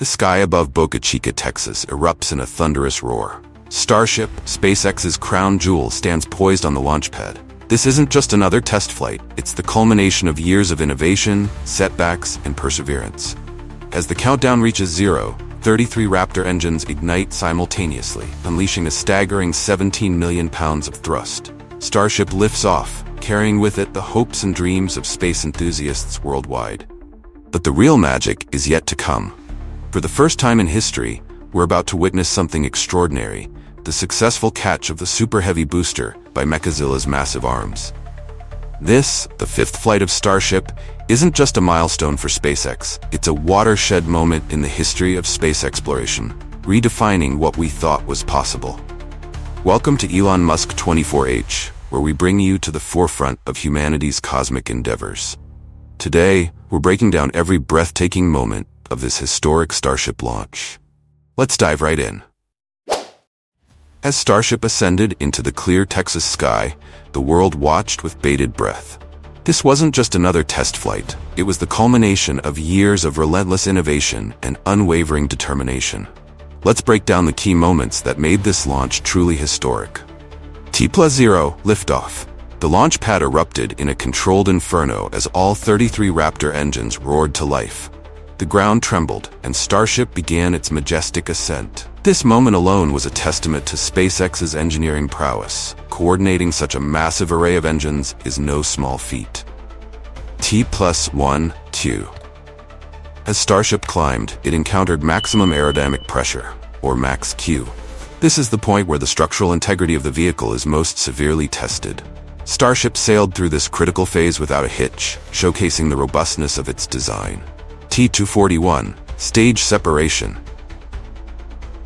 The sky above Boca Chica, Texas erupts in a thunderous roar. Starship, SpaceX's crown jewel, stands poised on the launch pad. This isn't just another test flight, it's the culmination of years of innovation, setbacks, and perseverance. As the countdown reaches zero, 33 Raptor engines ignite simultaneously, unleashing a staggering 17 million pounds of thrust. Starship lifts off, carrying with it the hopes and dreams of space enthusiasts worldwide. But the real magic is yet to come. For the first time in history, we're about to witness something extraordinary, the successful catch of the Super Heavy booster by Mechazilla's massive arms. This, the fifth flight of Starship, isn't just a milestone for SpaceX, it's a watershed moment in the history of space exploration, redefining what we thought was possible. Welcome to Elon Musk 24H, where we bring you to the forefront of humanity's cosmic endeavors. Today, we're breaking down every breathtaking moment of this historic Starship launch. Let's dive right in. As Starship ascended into the clear Texas sky, the world watched with bated breath. This wasn't just another test flight, it was the culmination of years of relentless innovation and unwavering determination. Let's break down the key moments that made this launch truly historic. T plus zero, liftoff. The launch pad erupted in a controlled inferno as all 33 Raptor engines roared to life. The ground trembled, and Starship began its majestic ascent. This moment alone was a testament to SpaceX's engineering prowess. Coordinating such a massive array of engines is no small feat. T plus 1, 2. As Starship climbed, it encountered maximum aerodynamic pressure, or max Q. This is the point where the structural integrity of the vehicle is most severely tested. Starship sailed through this critical phase without a hitch, showcasing the robustness of its design. T241, Stage Separation.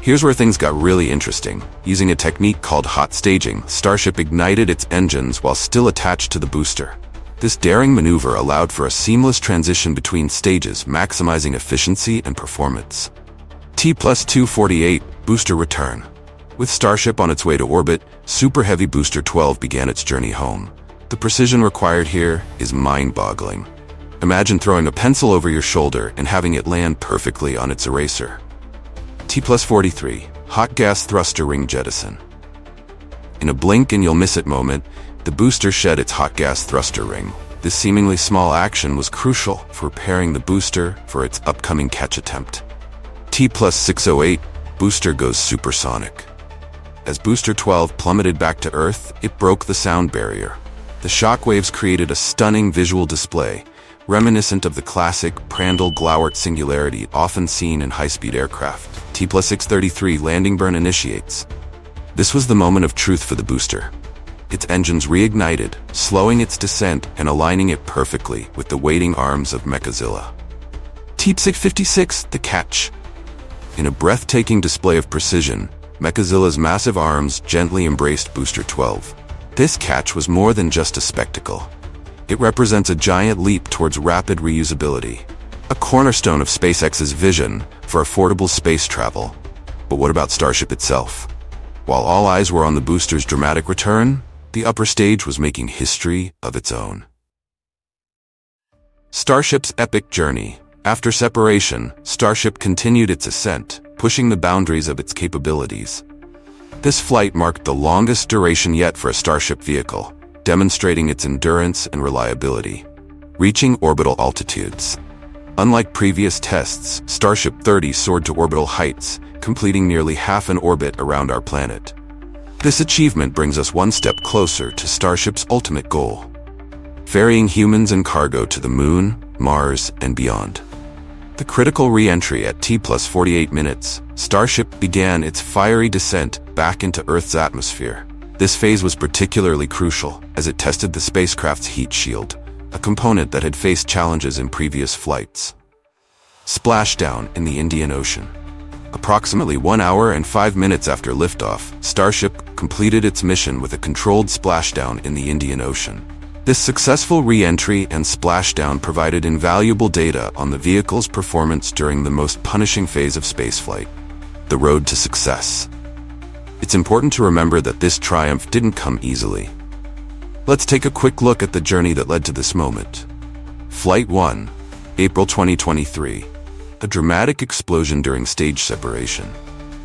Here's where things got really interesting. Using a technique called hot staging, Starship ignited its engines while still attached to the booster. This daring maneuver allowed for a seamless transition between stages, maximizing efficiency and performance. T plus 248, Booster Return. With Starship on its way to orbit, Super Heavy Booster 12 began its journey home. The precision required here is mind-boggling. Imagine throwing a pencil over your shoulder and having it land perfectly on its eraser. T plus 43, Hot Gas Thruster Ring Jettison. In a blink and you'll miss it moment, the booster shed its hot gas thruster ring. This seemingly small action was crucial for preparing the booster for its upcoming catch attempt. T plus 608, booster goes supersonic. As Booster 12 plummeted back to Earth, it broke the sound barrier. The shockwaves created a stunning visual display, reminiscent of the classic Prandtl-Glauert singularity often seen in high-speed aircraft. T plus 633 landing burn initiates. This was the moment of truth for the booster. Its engines reignited, slowing its descent and aligning it perfectly with the waiting arms of Mechazilla. T656, the catch. In a breathtaking display of precision, Mechazilla's massive arms gently embraced Booster 12. This catch was more than just a spectacle. It represents a giant leap towards rapid reusability, a cornerstone of SpaceX's vision for affordable space travel. But what about Starship itself? While all eyes were on the booster's dramatic return, the upper stage was making history of its own. Starship's epic journey. After separation, Starship continued its ascent, pushing the boundaries of its capabilities. This flight marked the longest duration yet for a Starship vehicle, demonstrating its endurance and reliability. Reaching orbital altitudes. Unlike previous tests, Starship 30 soared to orbital heights, completing nearly half an orbit around our planet. This achievement brings us one step closer to Starship's ultimate goal, ferrying humans and cargo to the Moon, Mars, and beyond. The critical re-entry at T plus 48 minutes, Starship began its fiery descent back into Earth's atmosphere. This phase was particularly crucial as it tested the spacecraft's heat shield, a component that had faced challenges in previous flights. Splashdown in the Indian Ocean. Approximately one hour and five minutes after liftoff, Starship completed its mission with a controlled splashdown in the Indian Ocean. This successful re-entry and splashdown provided invaluable data on the vehicle's performance during the most punishing phase of spaceflight, the road to success. It's important to remember that this triumph didn't come easily. Let's take a quick look at the journey that led to this moment. Flight 1, April 2023. a dramatic explosion during stage separation.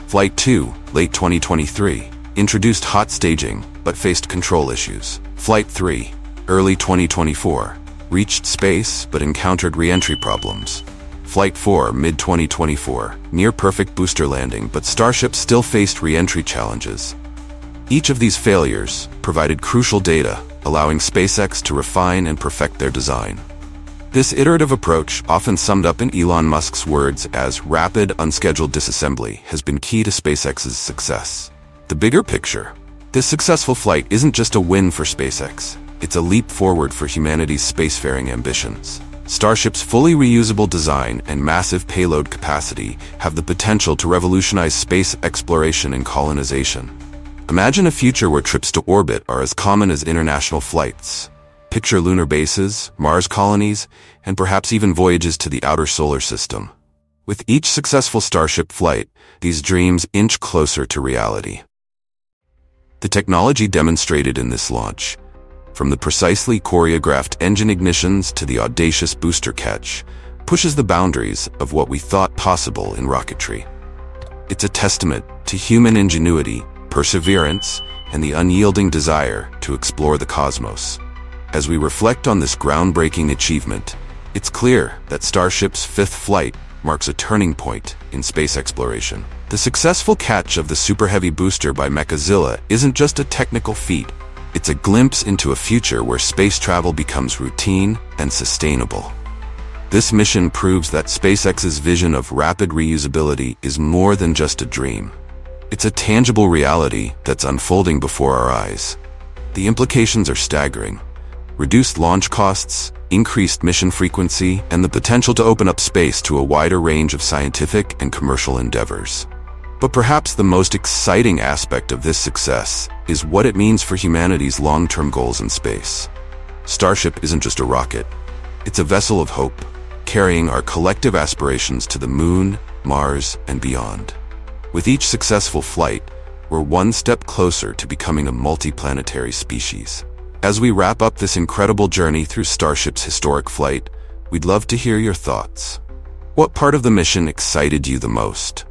Flight 2, late 2023, introduced hot staging but faced control issues. Flight 3, early 2024, reached space but encountered re-entry problems. Flight 4, mid-2024, near-perfect booster landing, but Starship still faced re-entry challenges. Each of these failures provided crucial data, allowing SpaceX to refine and perfect their design. This iterative approach, often summed up in Elon Musk's words as rapid, unscheduled disassembly, has been key to SpaceX's success. The bigger picture. This successful flight isn't just a win for SpaceX. It's a leap forward for humanity's spacefaring ambitions. Starship's fully reusable design and massive payload capacity have the potential to revolutionize space exploration and colonization. Imagine a future where trips to orbit are as common as international flights. Picture lunar bases, Mars colonies, and perhaps even voyages to the outer solar system. With each successful Starship flight, these dreams inch closer to reality. The technology demonstrated in this launch from the precisely choreographed engine ignitions to the audacious booster catch, pushes the boundaries of what we thought possible in rocketry. It's a testament to human ingenuity, perseverance, and the unyielding desire to explore the cosmos. As we reflect on this groundbreaking achievement, it's clear that Starship's fifth flight marks a turning point in space exploration. The successful catch of the Super Heavy booster by Mechazilla isn't just a technical feat, it's a glimpse into a future where space travel becomes routine and sustainable. This mission proves that SpaceX's vision of rapid reusability is more than just a dream. It's a tangible reality that's unfolding before our eyes. The implications are staggering. Reduced launch costs, increased mission frequency, and the potential to open up space to a wider range of scientific and commercial endeavors. But perhaps the most exciting aspect of this success is what it means for humanity's long-term goals in space. Starship isn't just a rocket. It's a vessel of hope, carrying our collective aspirations to the moon, Mars, and beyond. With each successful flight, we're one step closer to becoming a multiplanetary species. As we wrap up this incredible journey through Starship's historic flight, we'd love to hear your thoughts. What part of the mission excited you the most?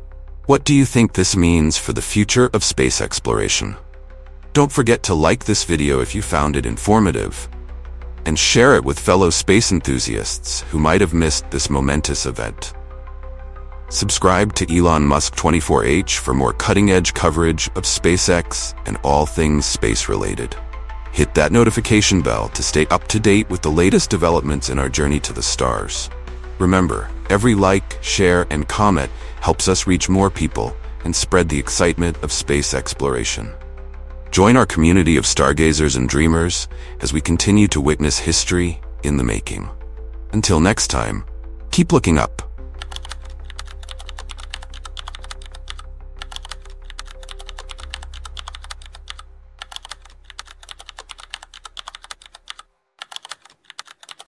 What do you think this means for the future of space exploration? Don't forget to like this video if you found it informative, and share it with fellow space enthusiasts who might have missed this momentous event. Subscribe to Elon Musk 24H for more cutting-edge coverage of SpaceX and all things space-related. Hit that notification bell to stay up to date with the latest developments in our journey to the stars. Remember, every like, share, and comment helps us reach more people and spread the excitement of space exploration. Join our community of stargazers and dreamers as we continue to witness history in the making. Until next time, keep looking up